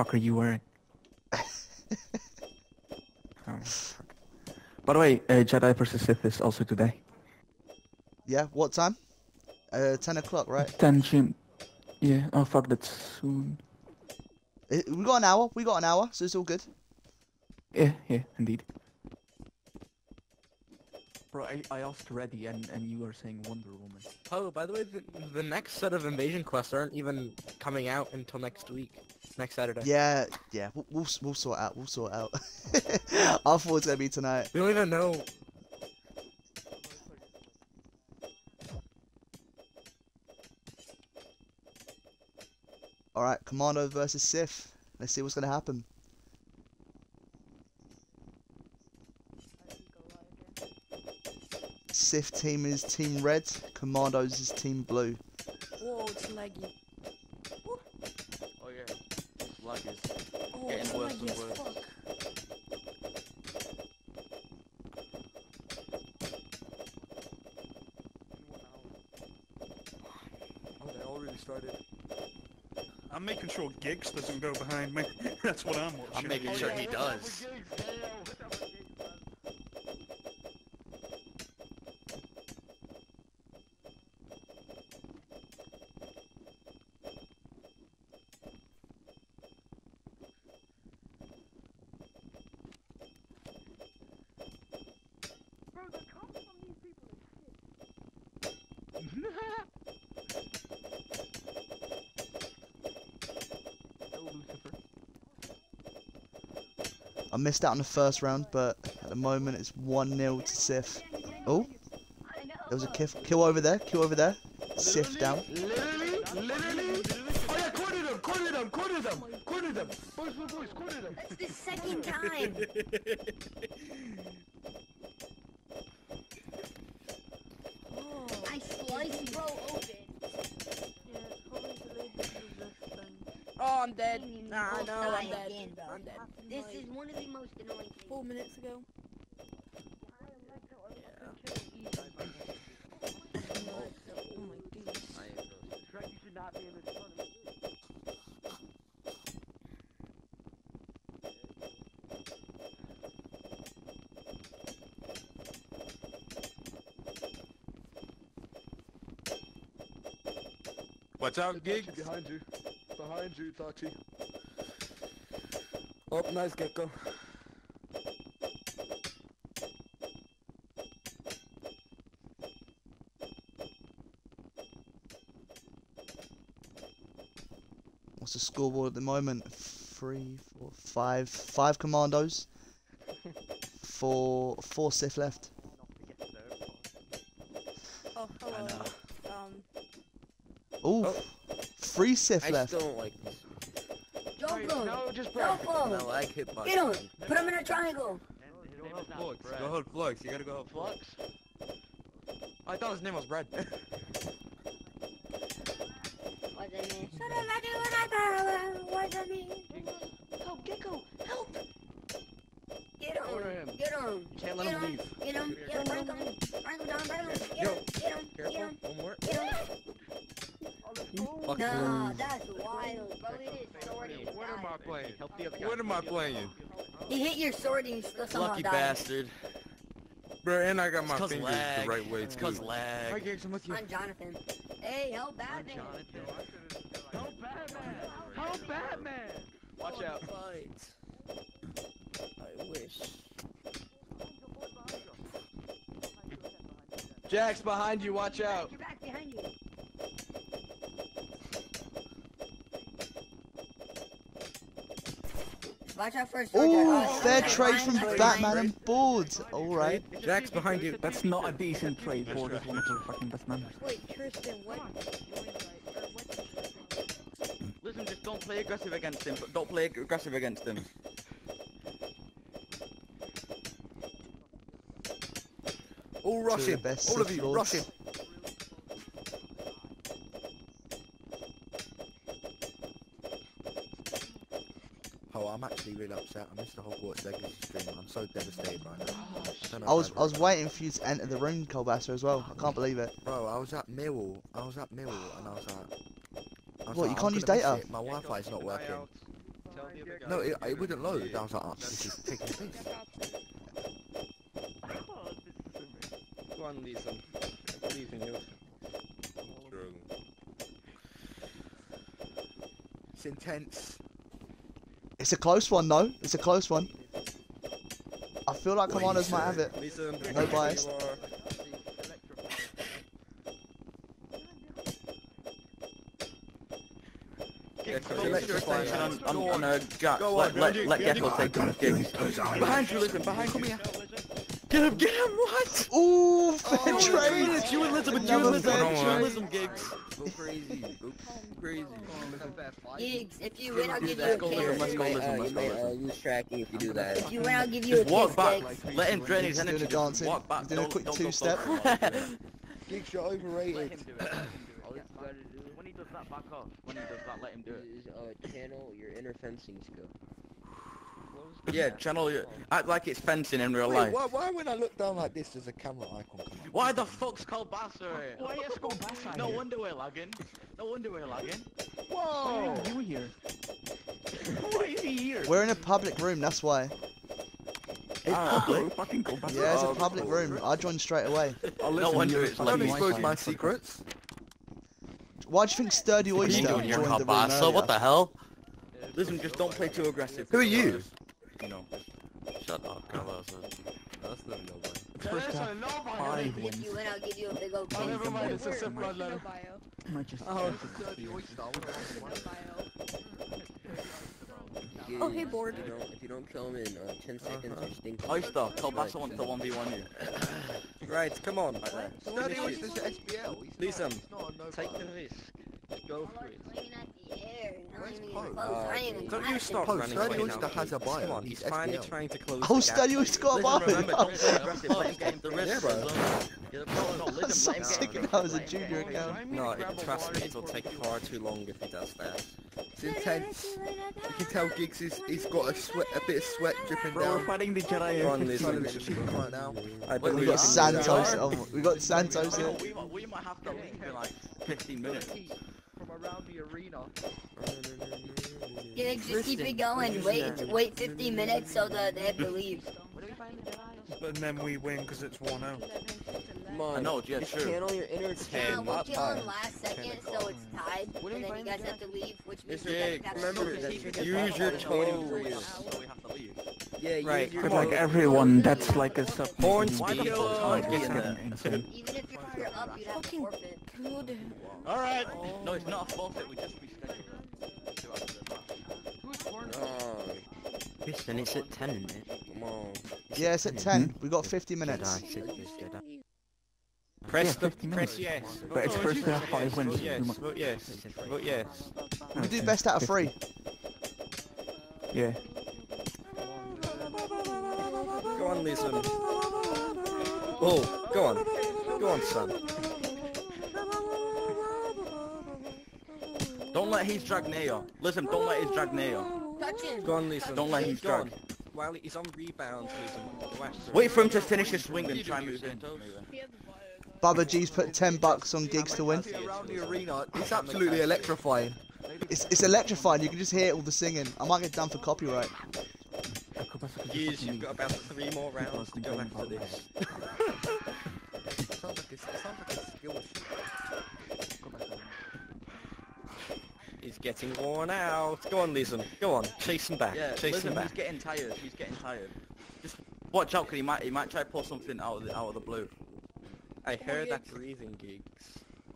fuck are you wearing? oh. By the way, uh, Jedi vs Sith is also today. Yeah, what time? Uh, 10 o'clock, right? 10 June. Yeah, oh fuck, that's soon. Uh, We got an hour, we got an hour, so it's all good. Yeah, yeah, indeed. Bro, I, I asked ready and, and you are saying Wonder Woman. Oh, by the way, the, the next set of invasion quests aren't even coming out until next week. Next Saturday. Yeah, yeah, we'll, we'll, we'll sort out, we'll sort out. I thought it was going to be tonight. We don't even know. Alright, Commando versus Sith. Let's see what's going to happen. Sith team is team red, Commandos is team blue. Whoa, it's laggy. Oh yeah. Lag is. Oh, Getting it's worse laggy and worse. fuck. Oh, they already started. I'm making sure Gigs doesn't go behind me. That's what I'm watching. I'm making oh, sure he does. Missed out on the first round, but at the moment it's 1-0 to Sif. Oh, there was a kill, kill over there, kill over there. Sif down. Literally, literally. Oh yeah, corner them, corner them, corner them, corner them. Boys, boys, boys, corner them. That's the second time. oh. I sliced bro open. Oh, I'm dead. You Nah, both no, die I'm dead. again, bro. I'm dead. This is one of the most annoying things. Four minutes ago. Oh my goodness. Watch out, gig. Behind you. Behind you, Tachi. Oh, nice gecko. Scoreboard at the moment? Three, four, five, five commandos. Four, four Sith left. Oh, hello. Um, Ooh, Oh. three Sith I left. still don't like this. Jump him. No, just Jump him. No, I hit Get him. Put him in a triangle. Flux. Go hold Flux. You gotta go hold Flux. Flux. I thought his name was Brad. What's that mean? What's that mean? Help, Gecko, help! Get him! Corner him. Get him! Can't let Get him him! leave. Get him! Get him! Bring him! Bring him down! Bring him! Get Yo, him! Get him! Get Careful. him! One more. Get him! Fuck Nah, that's wild, bro. He did sword and he What am I playing? Help the other guy. What am I playing? He hit your sword and you still somehow Lucky died. bastard. Bro, and I got my fingers lag. the right way It's too. 'cause Hi, lag. Gigs, I'm with you. I'm Jonathan. Hey, help Batman! Help Batman! Batman! Watch out. fight. I wish. Jax behind you, watch out. Get back behind you! Watch out for a sword. Ooh, guard. fair Oh, trade from. Batman and Boards. Alright. Jack's behind you. That's not a decent trade for this one of the fucking best members. Wait, Tristan, what? Listen, just don't play aggressive against him. Don't play aggressive against him. Oh, All rush him. best All of you, Lords. rush him. Oh, I'm actually really upset. I missed the Hogwarts Legacy stream. I'm so devastated right now. Oh, don't I was I've was already- waiting for you to enter the room, Colbasser, as well. I can't believe it. Bro, I was at Millwall. I was at Millwall, and I was like, I was What, like, you can't use data? it. My Wi-Fi is not working. No, it, it wouldn't load. I was like, oh, this is taking a piss. Go on, Lisa. I believe in you. It's intense. It's a close one, though. It's a close one. I feel like commanders might have it. No bias. Electrifying on, on, on a jack. Go Let, on, let, Randy. let Gecko take the gigs. Behind you, listen, behind, come here. Get him, get him, what? Ooh, fair Oh, trade. it's you and Elizabeth, you and Another Elizabeth, you and trade. Elizabeth gigs. Go crazy. Go crazy. Gigs, if you win, I'll give you a Let's go, kiss. let's go, listen, let's go, listen. uh, lose tracking if you do that. If you win, I'll give you a Just walk kiss, back. Let him drain his energy. Just dancing. walk back. He's doing a Don't, quick don't go two-step. so far. Gigs, you're overrated. All you gotta do When he does that, back off. When he does that, let him do it. is uh, channel your inner fencing skill. Yeah, channel your... Act like it's fencing in real Wait, life. why, why when I look down like this, there's a camera icon? Why the fuck's called Bassa here? Why is called Bassa No wonder we're lagging. No wonder we're lagging. Whoa! you here? Why is he here? We're in a public room, that's why. It's public. Fucking go Yeah, it's a Oh, public room. I joined straight away. No wonder it's Don't expose my secrets. Why do you think Sturdy What are you Oyster doing here, joined the room Kabasa? earlier? What the hell? Listen, just don't play too aggressive. Who are you? You know. Shut up, Kabasa. That's not nobody. If you win, I'll give you a big old kiss. never mind, it's a separate Where's letter. your bio? Might just- Oh. No bio. You Oh, hey, board. If you don't, if you don't kill him in uh, 10 seconds, you stink. Oyster, Kabasa wants to 1v1 you. Right, come on. Right there. Study Oyster's SBL. He's Listen, not, he's not no Take the risk. Go for it. Playing at the air. Not Where's even Poe? close. Uh, I ain't even Don't you stop Post, running Study away Oyster now. has a bio. Come on, He's he's finally SBL. trying to close Oh, the Study gap. Oyster got a bio. remember, don't. Let him get the Yeah, risk. bro. zone. Yeah, no, no, let him, let So sick get if I was a junior account. No, it, trust me, it'll take far too long if he does that. It's intense. You can tell Gigs is, he's got a sweat, a bit of sweat dripping Bro, we're fighting the Jedi. Go on, He's trying to listen. make the cheek right now. I Wait, We got Santos. Oh, we got Santos here. we might have to leave in like 15 minutes. From around the arena. Gigs, just keep it going. Wait, wait 15 minutes so that they have to leave. And then we win because it's 1-0. Come on. I know, yeah, just channel your inner Yeah, we'll not kill him last second, so it's tied, and then you guys have to leave, which means you Jake, guys have to leave. use your toes. So we have to leave. Yeah, Right, your come But like everyone, that's like a sub. Horns Why the be fuck on. am I getting insane? Even if you're, you're up, you'd have to forfeit. good. Alright! No, it's not a forfeit, we just rescheduled it. Do after the. Oh, Kristen, it's at 10, isn't it? come on. Yeah, it's at hmm. 10. We got 50 minutes. Jedi, six, Jedi. Press Yeah, the press yes. But it's first to have five wins. Vote yes. Vote yes. Vote yes. We do best out of three. Yeah. Go on, listen. Oh, go on. Go on, son. Let his drag near. Listen, don't let his drag near you. Touch him. Go on, listen. Don't let him Go drag. While he's on rebounds, listen. Wait for him to finish his swing and try and move in. Bubba G's put 10 bucks on gigs to win. Around the arena, it's absolutely electrifying. It's, it's electrifying. You can just hear all the singing. I might get done for copyright. Years, you've got about three more rounds to go after this. Sounds like a, sounds like a skill issue. He's getting worn out. Go on, listen. Go on. Chase him back. Yeah, Chase listen, him back. he's getting tired. He's getting tired. Just watch out, cause he might he might try to pull something out of the out of the blue. I heard that breathing gigs.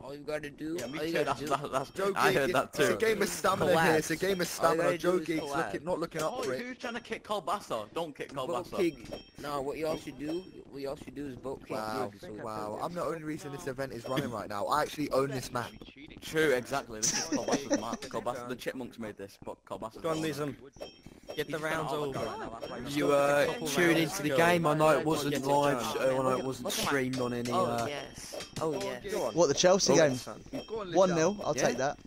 All you gotta do, Yeah, me all you too. That's, do, that, that's Joe I Giggs, heard that It's a too. game of stamina here. It's a game of All stamina. gotta Joe do is Giggs looking, not looking up Oh, for it. who's trying to kick Colbasa? Don't kick vote Colbasa. Pig. No, what y'all should do, what y'all should do is vote Pig. Wow, Gigs, so- wow. I'm the only reason this event is running right now. I actually own this map. True, exactly. This is Colbasa's map. Colbasa, the chipmunks made this, but Colbasa's Go on, own. listen. Get the rounds to over. overgo it now, that's why he's You uh, tuned into the game. I know it wasn't live, I know it wasn't streamed on any. Oh, Uh, yes. Oh, yes. What, the Chelsea Go game? 1 0. I'll Yeah. take that.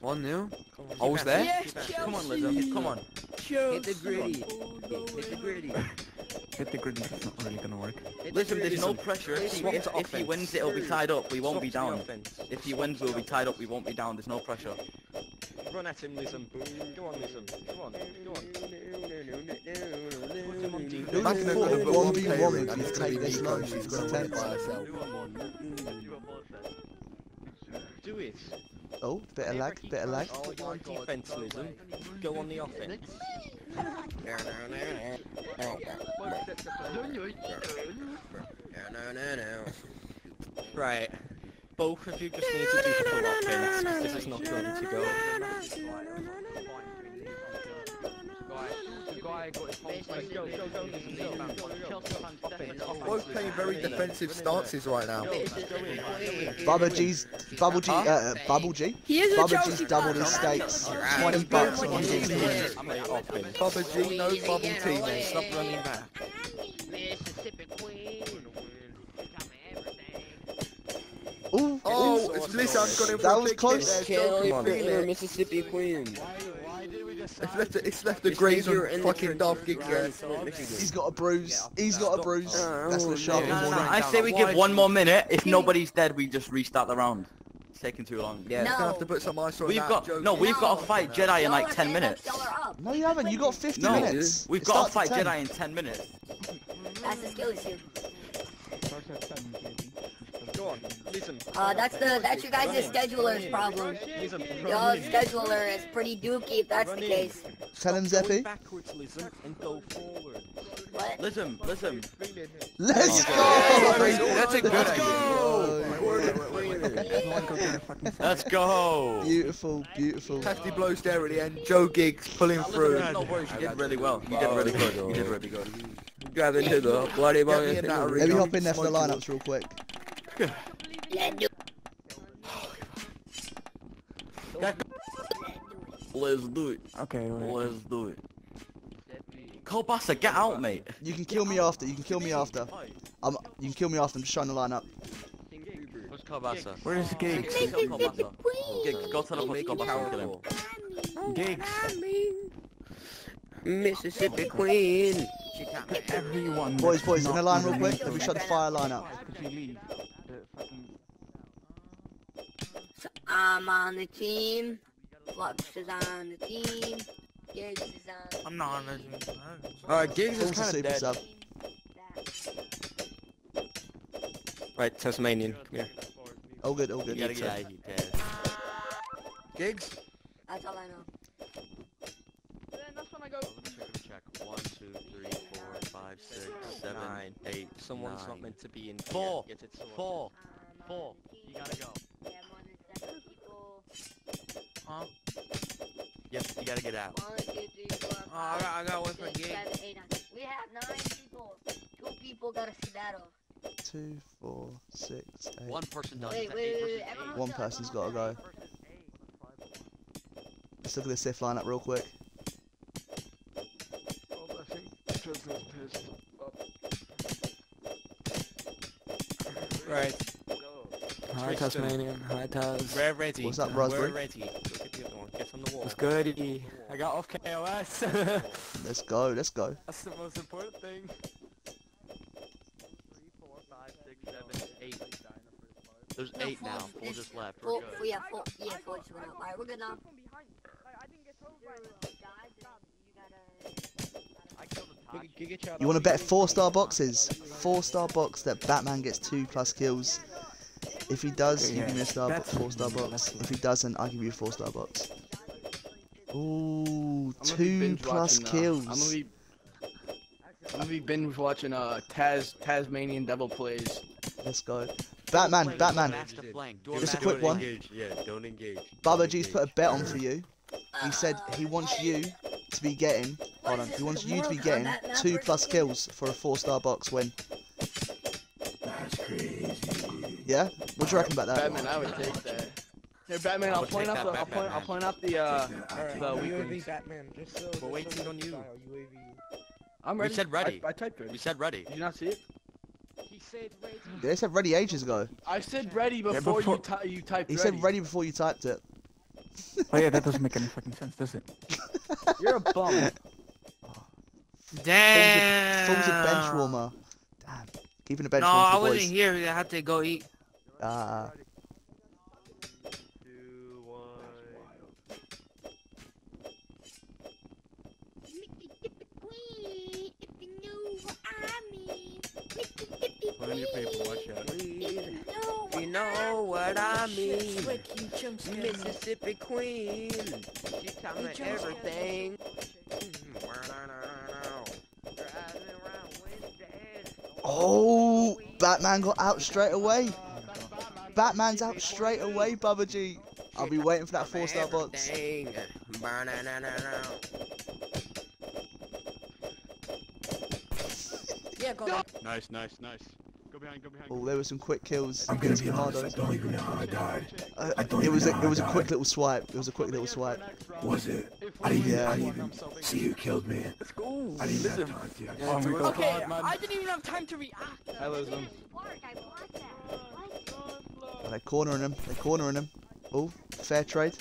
one 0 Come on, I was there. Yes, keep at it. Come on, Lizzo. Come on. Hit the gritty. Hit the gritty. Hit the grid. It's not really gonna work. Listen, there's no pressure. If he, if, if he wins, it'll be tied up. We won't Swap be down. If he wins, we'll be tied up. We won't be down. There's no pressure. Run at him, Lism. Go on, Lism. Go on, go on. Put him on defense. Who's Back in the thought little one bit v of one playing, would and it's gonna be this Nico, long? she's gonna win by herself. Do it. Oh, bit of lag, bit of lag. Oh, you're on defense, Go on the offense. Right. Both of you just need to do the full offense, 'cause this is not going to go. Both playing very defensive stances right now. Bubba G's, Bubble G, uh, uh, Bubble G. He is a Bubba Chelsea G's doubled his stakes. 20 bucks on G's win. Play. Bubba G, no bubble team. Stop running back. Ooh, Oh, it's Blizzard got him That for a was big close. hit there. Joe, Kelly can feel Fiddler, it. Mississippi Queen. It's left, the- it's left the graze on fucking Darth trenches Gig there. he's got a bruise. He's got a bruise. That's the oh, sharp No, no, no, warning. I say we give one more minute. If nobody's dead, we just restart the round. It's taking too long. Yeah. Gonna have to put some ice on We've got Joe no, we've got to fight Jedi in like 10 minutes. y'all are up. No, you haven't. You got 50 No, minutes. we've got to fight 10. Jedi in 10 minutes. That's the skill issue. Go on, listen. Uh, that's the that's you guys' scheduler's problem. Listen, Y'all scheduler is pretty dookie if that's the case. Tell him, Stop Zeffy. backwards, listen, and go forward. What? Listen, listen. Let's go! That's a good Let's idea. go! Let's go. Beautiful, beautiful. Hefty blows there at the end. Joe Giggs pulling through. No worries, you did really well. You did really good. You did really good. Grab into the bloody Get me in that Let me arena. hop in there for the Smoke lineups real quick. Let's do Let's do it. Okay, let's do it. Colbasa, get out, mate. You can kill me after. You can kill me after. I'm, you can kill me after. I'm just trying to line up. Where's Colbasa? Where's Gigs? Colbasa. Gigs, go tell him what's Make Colbasa kill him. powerful. Gigs. Mississippi Queen. Everyone. Boys, boys, in not a line real quick. Let me the- shut the fire line up. Could you leave the fucking... So I'm on the team. Flux is on the team. Gigs is on. I'm not on the team. Alright, Giggs is kind of super dead. sub. Right, Tasmanian, come here. All good, all You good. gotta get out of here, Taz. Giggs? That's all I know. Check. One, two, three, four, five, six, seven, Nine. eight, Someone's nine. not meant to be in here. Four. Get it. Four. Four. You gotta go. Yeah, more than seven people. Huh? Yes, you gotta get out. One, two, three, four, Oh, I got, I got one for six, Giggs. seven, eight, nine. We have nine people. Two people got a skedaddle. Two, four, six, eight. One person does. Wait, wait, Eight wait, wait. eight. One sit- person's everyone gotta sit. Let's look at the Sith lineup real quick. Right, Hi, Tristan. Tasmanian. Hi, Taz. we're ready. What's up, We're Raspberry? ready. What's good? I got off KOS. Let's go, let's go. That's the most important thing. Three, four, five, six, seven, eight. There's No, eight four- now. Four it's just left. Four, We're good. four, yeah, four, yeah, four just went out. Alright, we're good now. You want to bet four star boxes? Four star box that Batman gets two plus kills. If he does, you give me a star bo- four star box. If he doesn't, I'll give you a four star box. Ooh, I'm gonna be two plus watching, uh, kills. I'm gonna be. I'm gonna be binge watching uh Taz Tasmanian Devil plays. Let's go. Batman, Batman. Master flank. Do Just a quick one. flank. Yeah, don't engage. Baba G's put a bet on for you. He said he wants you to be getting. Hold on. He wants you to be getting two plus kills for a four star box win. That's crazy. Yeah? What do you reckon about that? Batman, I would take that. Hey, Batman, I'll point out the. I'll point. I'll point out the. Uh, the UAV weeklies. Batman. Just so. We're waiting on you. I'm We ready. said ready. I, I typed ready. We said ready. Did you not see it? He said ready. They said ready ages ago. I said ready before, before- you ty- you typed He ready. said ready before you typed it. Oh yeah, that doesn't make any fucking sense, does it? You're a bum. Full's a bench warmer. Damn. Keeping a bench No, I wasn't boys. here. I had to go eat. Ah. Two, your people, watch out. You know what I mean. Mississippi Queen. She taught me everything. Oh, Batman got out straight away. Batman's out straight away, Bubba G. I'll be waiting for that four star box. Yeah, go. Nice, nice, nice. Go behind, go behind. Oh, there were some quick kills. I'm gonna against be honest, I don't even know how I died. Uh, I don't it was a, even it was a know how I quick died. little swipe. It was a quick little swipe. Was it? I didn't, even, I didn't even see who killed me. Let's go. I didn't even have time to. I Oh my God. Okay, I didn't even have time to react. I lose them. They're cornering him. They're cornering him. Oh, fair trade.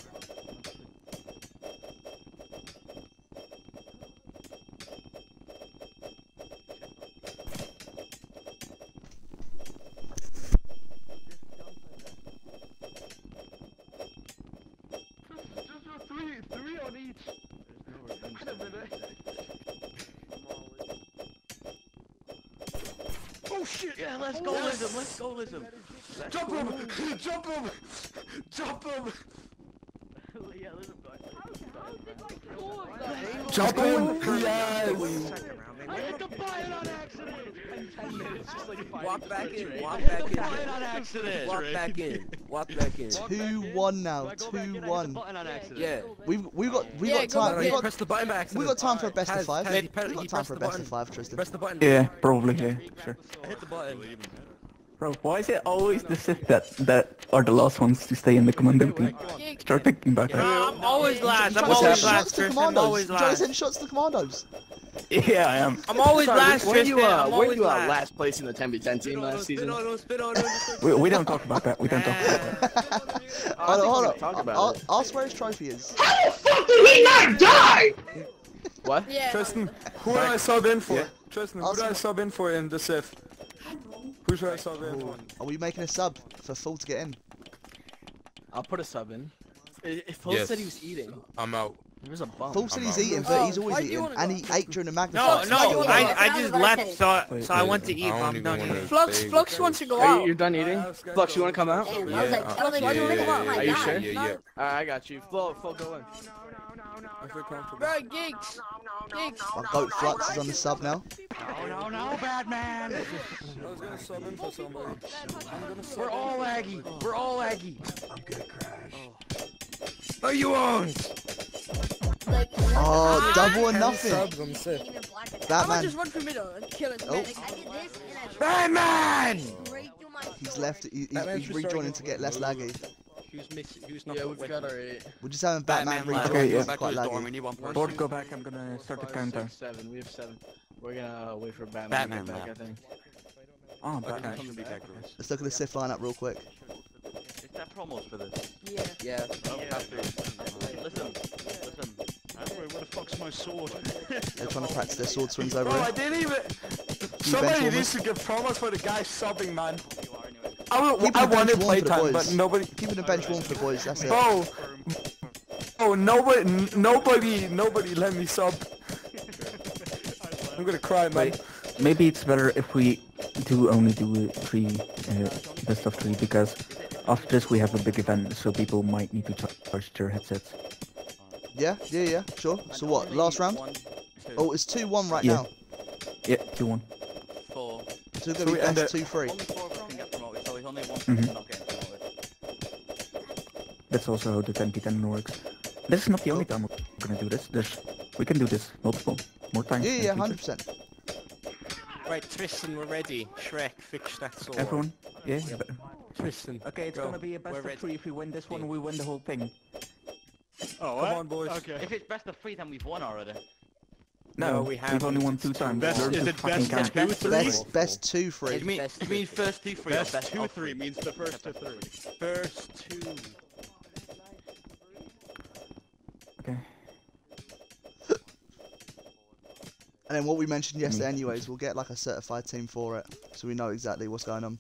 Shit! Yeah, let's go, Lism. Let's go, Lism. Let's Jump go. him! Jump him! Jump him! yeah, Lism got Jump him! Yes! I hit the button on accident. Ten minutes, just like Walk back in. Walk back in. Button on accident. Walk back in. Walk back in. Two one now. Two one. Button on accident. Yeah. We've we've got we Yeah, got go time. No, We you got press the button by we accident. got time for a best of five. has- We've got time for a best button. of five, Tristan. Press the button. Yeah, probably. Yeah, sure. Hit the button. Bro, why is it always the Sith that that are the last ones to stay in the commando team? Start thinking back. No, I'm always last. I'm Trying to always send last, shots to Tristan. I'm commandos. always Trying to last. send shots to commandos. Yeah, I am. I'm always Sorry, last, were Tristan. you, uh, I'm were always you uh, last. last place in the 10v10 team last season? on him, spit on him. We, we don't talk about that. We don't talk about that. Hold on, hold on. talk about I'll- it. Ask where his trophy is. How the fuck did he not die? What? Yeah. Tristan, who do I sub in for? Yeah. Tristan, who do I sub in for in the Sith? Who should I sub in for? Are we making a sub for full to get in? I'll put a sub in. If Phil Yes. said he was eating, I'm out. There was a bump. Full said he's out. eating, Oh, but he's always do eating, and he ate during the No, magnifier. no, wanna I. I just left, so, wait, so I went to eat, but I'm done wanna. Flux, Flux wants to those. go Are you, out. you're done eating? Uh, Flux, you wanna come out? Damn, I was Yeah, like, I was like, yeah, what do you yeah, want? yeah, My Are you sure? Yeah, yeah. Alright, I got you. Flo, Flo, go in. I feel comfortable. Bro, gigs. Gigs. My goat Flux is on the sub now. No, no, no, Batman. I was gonna sub in for somebody. I'm gonna sub We're all for laggy. We're all laggy. I'm gonna crash. Oh. Are you on? Like, Oh, double or nothing. subs on Sith. even black. I'm Batman, just run through middle and kill it. Oh. Like, I did this and I Batman! straight through my he's left. He, he's, he's rejoining to get less laggy. Who's missing? Who's not Yeah, we've got our eight. We're just uh, having Batman Batman rejoin. Okay, yeah. Back quite his dorm. laggy. We need one person. Board, go back. I'm gonna start the Five, countdown. six, seven. We have seven. We're gonna uh, wait for Batman, Batman to get back. I think. Oh, Batman. should be back. Let's look at the Sith lineup real quick. Is that promos for this? Yeah. Yeah. Oh, have to. Listen, listen. Wait, where the fuck's my sword? They're trying to practice their sword swings over Bro, I didn't even. bench Somebody needs to give promos for the guy subbing, man. You are. I, I wanted warm for the playtime, but nobody. Keeping the bench warm for the boys, that's it. Bro, oh nobody, nobody, nobody let me sub. I'm gonna cry, man. Wait, maybe it's better if we do only do three uh, best of three because after this we have a big event, so people might need to charge their headsets. Yeah, yeah, yeah, sure. So what, last round? One, two, Oh, it's 2-1 right Yeah. now. Yeah, two one. four. So it's going to we be best 2-3. Only four of us can get promoted, so there's only one Mhm. person not getting promoted. That's also how the 10p10 works. This is not the only time we're gonna do this. There's, we can do this multiple, more times. Yeah, yeah, 100%. Right, Tristan, we're ready. Shrek, fix that sword. Everyone? Yeah. but- Tristan. Okay, it's go. gonna be a best We're of ready. three. If we win this one, we win the whole thing. Oh, Come what? on, boys. Okay. If it's best of three, then we've won already. No, No, we we've only won two times. Best- is to it fucking best count. two, three? Best, best 2-3. It means, Best it means first two, three, Best best two, three means the first to three. First two. Okay. And then what we mentioned yesterday anyways, we'll get like a certified team for it. So we know exactly what's going on.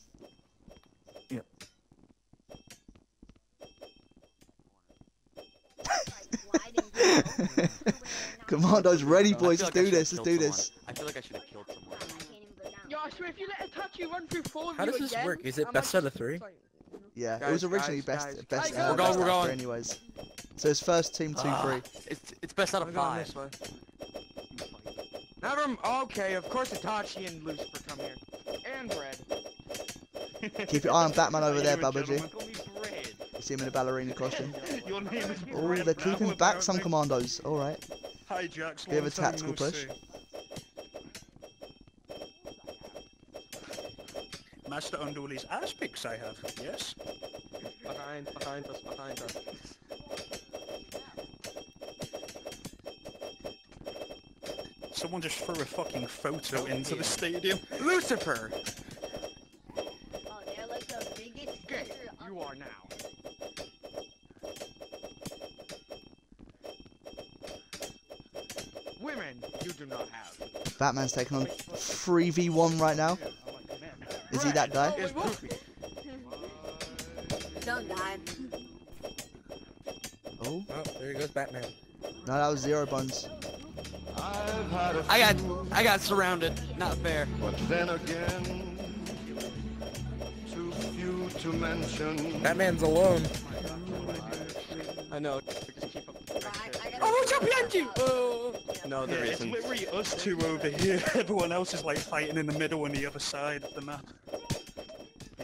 Commando's ready, boys. Let's like do this. Let's killed do someone. this. I feel like I should have killed someone. Yo, I swear, if you let Itachi run through four of How you does this again, work? Is it I'm best out of three? sorry. Yeah, it was originally guys, best guys, best. guys, uh, we're best going, we're out of going. three anyways. So it's first team two Ah, three. It's it's best out of I'm five. this way. Never. Okay, of course Itachi and Lucifer come here, and Bread. Keep your eye on Batman over there, Ladies and Bubba G. gentlemen, call me Bread. You see him in a ballerina costume. Your name is Oh, Brett they're keeping back some commandos. All right. Hi, Jax. Bit of a tactical no push. see. Master Unduly's ass pics I have, yes? Behind, behind us, behind us. Someone just threw a fucking photo into the stadium. Lucifer. Batman's taking on 3v1 right now. Is he that guy? Is poopy. Don't die. Oh, Oh, there he goes Batman. no, that was Zero buns. I got I got surrounded. Not fair. But then again, too few to mention. Batman's alone. I know. Just keep up. I, I gotta champion! No, Yeah, there it's isn't. literally us two over here. Everyone else is like fighting in the middle on the other side of the map.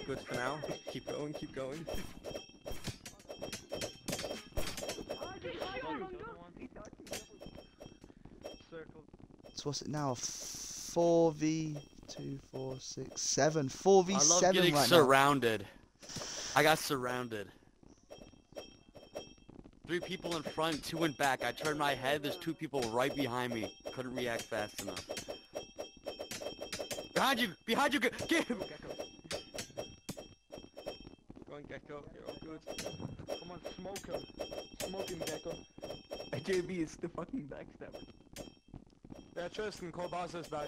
Good for now. Keep going, keep going. So what's it now? 4v2, 4, 6, 7. I love 4v7 getting right now. surrounded. I got surrounded. Three people in front, two in back. I turned my head. There's two people right behind me. Couldn't react fast enough. Behind you! Behind you! Get get him! Go on, Gecko. You're all good. Come on, smoke him. Smoke him, Gecko. JB is the fucking backstabber. Yeah, Tristan, call bosses back.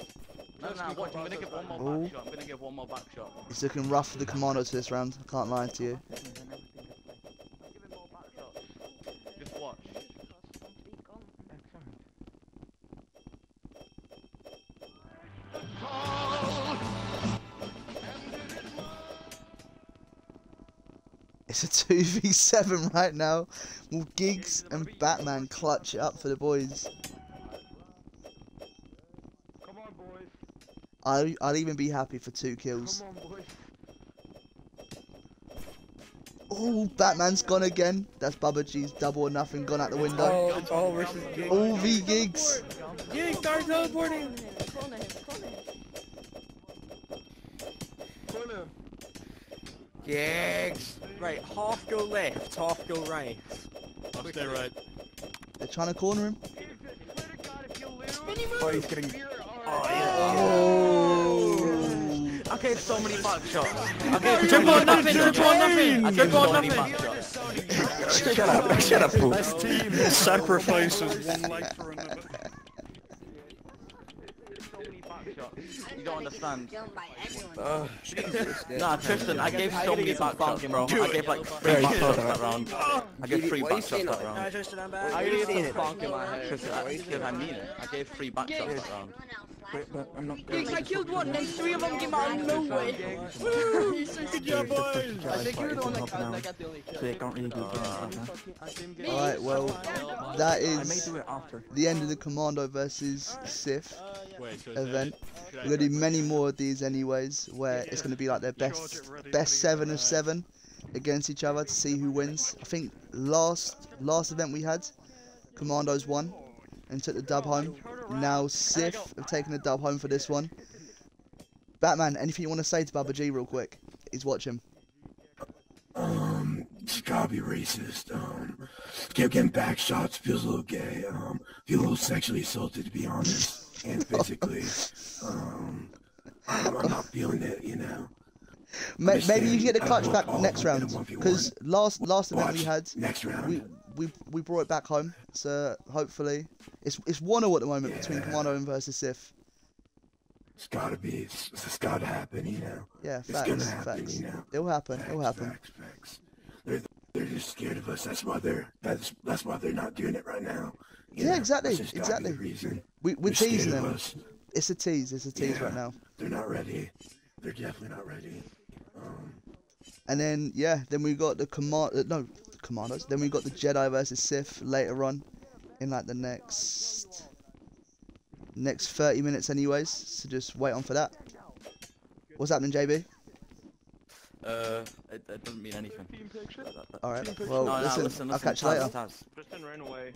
No, no, Tristan, watch. I'm gonna bosses give one more Ooh. back shot. I'm gonna give one more back shot. It's looking rough for the commandos this round. I can't lie to you. 2v7 right now. Will Giggs and Batman clutch it up for the boys? Come on, boys. I, I'd even be happy for two kills. Come on, boys. Oh, Batman's gone again. That's Bubba G's double or nothing gone out the window. Oh, it's all versus Gig. All v Giggs. Gig, start teleporting. Corner him, corner him. Corner him. Gigs. Right, half go left, half go right. I'll stay right. They're trying to corner him. Oh, he's getting... Oh, oh. I gave so many back shots. I gave triple or nothing. Triple or nothing. I gave so many. Shut up, shut up, fool. Sacrifices one life for another. So many back shots. You don't understand. Killed by everyone. Jesus. Nah, Tristan, I gave so many back shots, bro. I gave like three Yeah, back shots that round. I gave three Why back shots that that? round. Tristan, I'm I back. gave saying some in my head because I mean it. I gave three back shots that round. Wait, but I'm not Gigs, I killed one, then three of them came out of nowhere. Woo! So good job, boys. I think you're the one that got, the only kill. So they can't really do uh, anything uh, uh. right now. Alright, well, that I may do it after. the end of the Commando versus Sith event. We're gonna do many more of these anyways, where it's gonna be like their best best seven of seven against each other to see who wins. I think last last event we had, Commandos won and took the dub home. Now Sith have taken the dub home for this one. Batman, anything you want to say to Baba G real quick? He's watching. It's gotta be racist. Um, kept getting back shots. Feels a little gay. Um, feel a little sexually assaulted to be honest, and physically. Um, I'm, I'm not feeling it, you know. Maybe you can get the clutch back next round in a 1v1. because last last event we had next round. we we we brought it back home. So hopefully it's it's one 0 at the moment between Yeah. Commando and versus Sith. It's gotta be. It's, it's gotta happen, you know. Yeah, It's gonna facts, happen, facts. you know. It'll happen. Facts, It'll happen. Facts, facts. They're they're just scared of us. That's why they're that's that's why they're not doing it right now. you Yeah, know? exactly, exactly. reason. We we're They're teasing them. it's a tease. It's a tease right now. They're not ready. They're definitely not ready. Um, And then yeah, then we got the command. Uh, no, commandos. Then we got the Jedi versus Sith later on, in like the next next 30 minutes, anyways. So just wait on for that. What's happening, JB? Uh, it, it doesn't mean anything. All right. Well, no, no, listen, listen, I'll listen, catch you Taz, later. Taz. Tristan ran away.